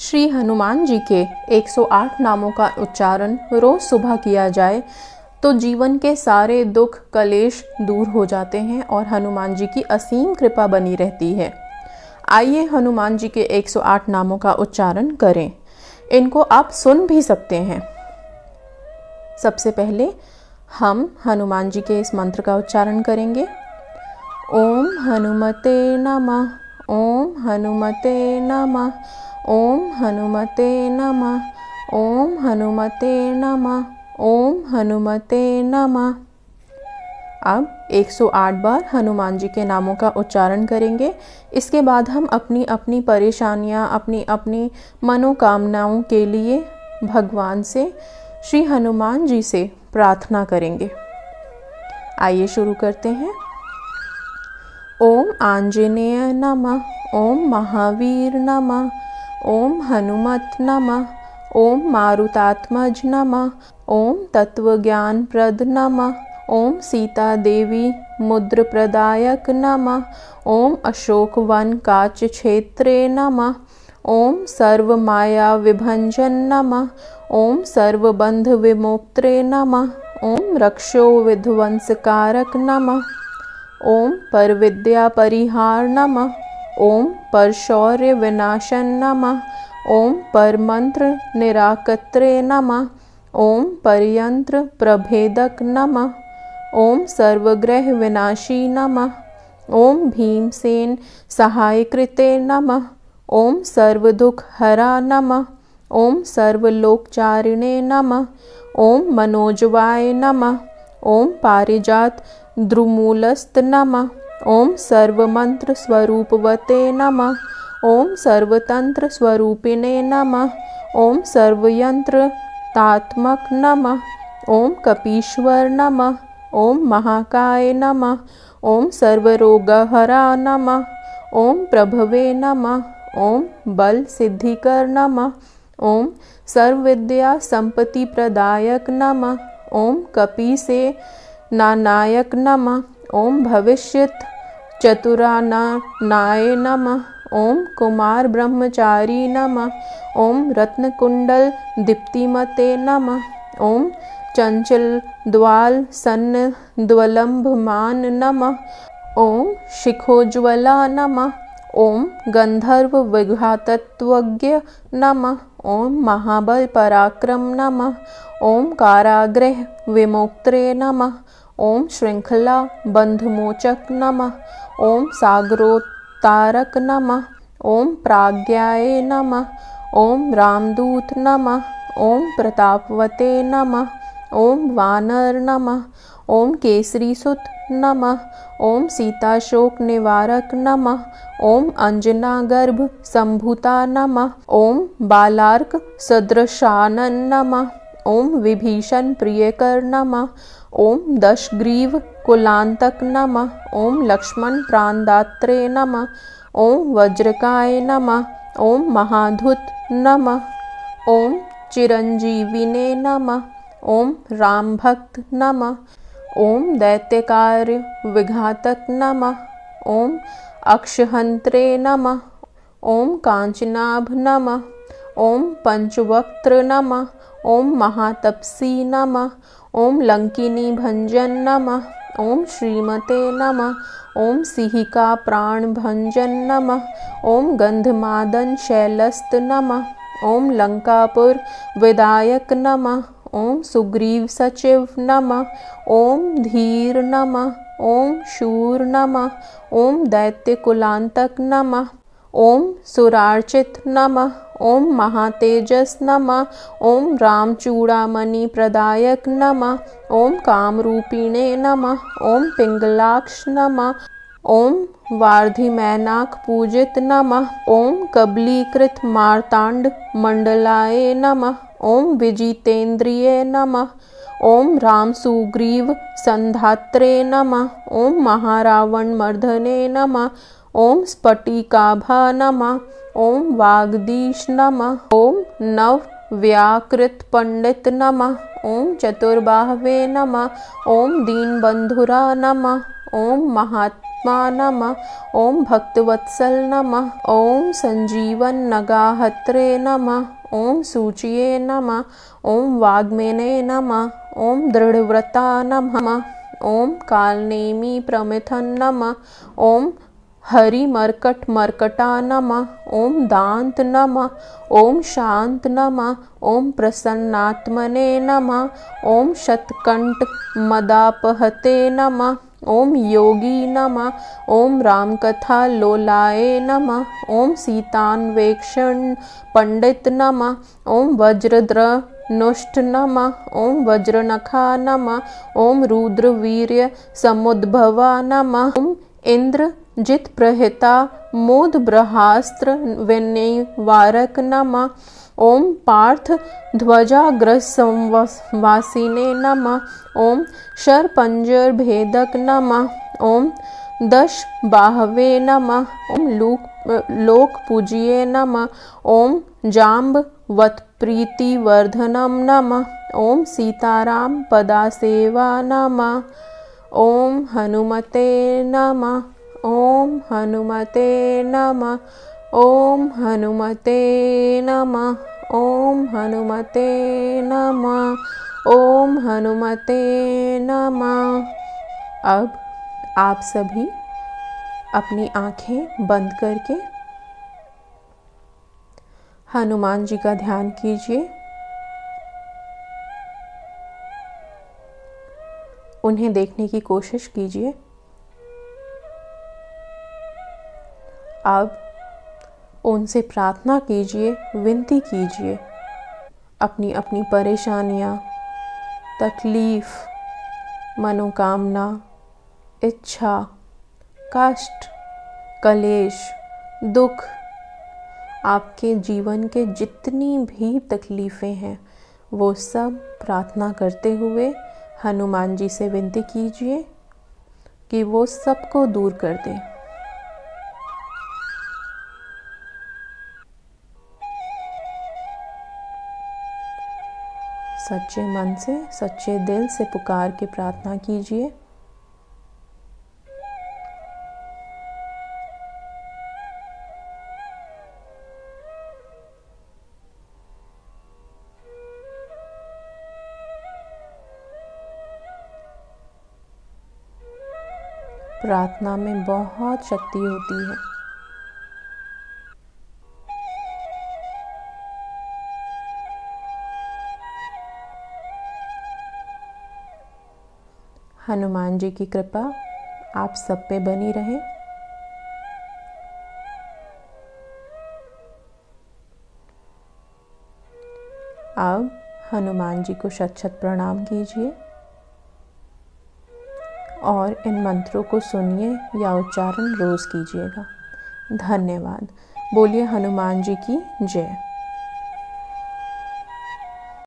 श्री हनुमान जी के 108 नामों का उच्चारण रोज सुबह किया जाए तो जीवन के सारे दुख, कलेश दूर हो जाते हैं और हनुमान जी की असीम कृपा बनी रहती है। आइए हनुमान जी के 108 नामों का उच्चारण करें। इनको आप सुन भी सकते हैं। सबसे पहले, हम हनुमान जी के इस मंत्र का उच्चारण करेंगे। ओम हनुमते नमः, ओम हनुमते नमः ओम हनुमते नमः। ओम हनुमते नमः। ओम हनुमते नमः। अब 108 बार हनुमान जी के नामों का उच्चारण करेंगे। इसके बाद हम अपनी अपनी परेशानियाँ, अपनी अपनी मनोकामनाओं के लिए भगवान से, श्री हनुमान जी से प्रार्थना करेंगे। आइए शुरू करते हैं। ओम आंजनेय नमः। ओम महावीर नमः। ओम हनुमत नमः, ओम मारुतात्मज नमः, ओम तत्वज्ञान प्रद नमः, ओम सीता देवी मुद्र प्रदायक नमः, ओम अशोक वन काच क्षेत्रे नमः, ओम सर्व माया विभंजन नमः, ओम सर्वबंध विमोक्त्रे नमः, ओम रक्षो विध्वंसकारक नमः, ओम पर विद्या परिहार नमः। ओम पर शौर्य विनाशन नमः। ओम पर मंत्र निराकत्रे नमः। ओम परयंत्र प्रभेदक नमः। ओम सर्वग्रह विनाशी नमः। ओम भीमसेन सहायकृते नमः। ओम सर्वदुख हरा नमः। ओम सर्वलोकचारिणे नमः। ओम मनोजवाय नमः। ओम पारिजात द्रुमूलस्त नमः। ओम सर्वमंत्र स्वरूपवते नमः ओम सर्वतंत्र स्वरूपिणे नमः ओम सर्वयंत्र तात्मक नमः ओम कपीश्वर नमः ओम महाकाय नमः ओम सर्वरोगहरा नमः ओम प्रभवे नमः ओम बल सिद्धिकर नमः ओम सर्वविद्या संपत्ति प्रदायक नमः ओम कपि से नानायक नमः ओम भविष्यत चतुरानाय नमः। ओम कुमार ब्रह्मचारी नमः। ओम रत्नकुंडल दीप्तिमते नमः। ओम चंचल द्वाल सन्न द्वलंभमान नमः। ओम शिखोज्वला नमः। ओम गंधर्व विघातत्वज्ञ नमः। ओम महाबल पराक्रम नमः। ओम कारागृह विमोक्त्रे नमः। ओम श्रृंखला बंधमोचक नमः ओम सागरोत्तारक नमः ओम प्राज्ञाय नमः ओम रामदूत नमः ओम प्रतापवते नमः ओम वानर नमः ओम केसरी सुत नमः ओम सीताशोक निवारक नमः ओम अंजना गर्भ संभूता नमः ओम बालार्क सदृशानन नमः ओम विभीषण प्रियकर नमः ओम दशग्रीव कुलांतक नमः ओम लक्ष्मण प्राणदात्रे नम ओम वज्रकाय नम ओम महाधुत नम ओम चिरंजीविने नमः ओम राम भक्त नमः ओम दैत्यकार्य विघातक नम ओम अक्षहंत्रे नम ओम कांचनाभ नम ओम पंचवक्त्र नमः ओम महातपसी नमः ओम लंकिनी भंजन नमः। ओम श्रीमते नमः। ओम सिहिका प्राण भंजन नमः। ओम गंधमादन शैलस्त नमः। ओम लंकापुर विदायक नमः। ओम सुग्रीव सचिव नमः। ओम धीर नमः। ओम शूर नमः। ओम दैत्य कुलांतक नमः। ओम सुरार्चित नमः। ओम महातेजस नमः। ओम रामचूड़ामणि प्रदायक नमः। ओम कामरूपिणे नमः। ओम पिंगलाक्ष नमः। ओम वार्धिमैनाक पूजित नमः। ओम कबलीकृत मार्तांड मंडलाय नमः। ओम विजितेन्द्रिय नमः। ओम राम सुग्रीव संधात्रे नमः। ओम महारावण मर्दने नमः। ओम स्फटिकाभा नमः ओम वागदीश नव व्याकृत पंडित नमः ओम चतुर्बाहवे नमः ओम दीन बंधुरा नमः ओम महात्मा नमः ओम भक्तवत्सल नमः ओम संजीवन नगाहत्रे नमः ओम सूचिये नमः ओम वाग्मेने नमः ओम दृढ़व्रता नमः ओम कालनेमी प्रमिथन नमः ओम हरि मर्कट मर्कटा नम ओम दांत नम ओम शांत नम ओम प्रसन्नात्मने नम ओम शतकंठ मदापहते नम ओम योगी नम ओम रामकथा लोलाए नम ओम सीतान्वेक्षण पंडित नम ओम वज्रद्र नुष्ट नम ओम वज्रनखा नम ओम रुद्रवीर्य समुद्भवा नम ओम इंद्र जित प्रहिता मोद ब्रहास्त्र वारक नम। ओम पार्थ ध्वजाग्रसंवासिने नम। ओम शरपंजर भेदक नम। ओम दश बाहवे नम। ओम लोक लोक पूजिये नम। ओम जाम्ब वत प्रीति वर्धनम नम। ओम सीताराम पदा सेवा नम। ओम हनुमते नमः। ओम हनुमते नमः, ओम हनुमते नमः, ओम हनुमते नमः, ओम हनुमते नमः। अब आप सभी अपनी आँखें बंद करके हनुमान जी का ध्यान कीजिए। उन्हें देखने की कोशिश कीजिए। अब उनसे प्रार्थना कीजिए, विनती कीजिए। अपनी अपनी परेशानियाँ, तकलीफ़, मनोकामना, इच्छा, कष्ट, कलेश, दुख, आपके जीवन के जितनी भी तकलीफ़ें हैं, वो सब प्रार्थना करते हुए हनुमान जी से विनती कीजिए कि वो सबको दूर कर दें। सच्चे मन से, सच्चे दिल से पुकार के प्रार्थना कीजिए। प्रार्थना में बहुत शक्ति होती है। हनुमान जी की कृपा आप सब पे बनी रहे। अब हनुमान जी को शत शत प्रणाम कीजिए और इन मंत्रों को सुनिए या उच्चारण रोज़ कीजिएगा। धन्यवाद। बोलिए हनुमान जी की जय।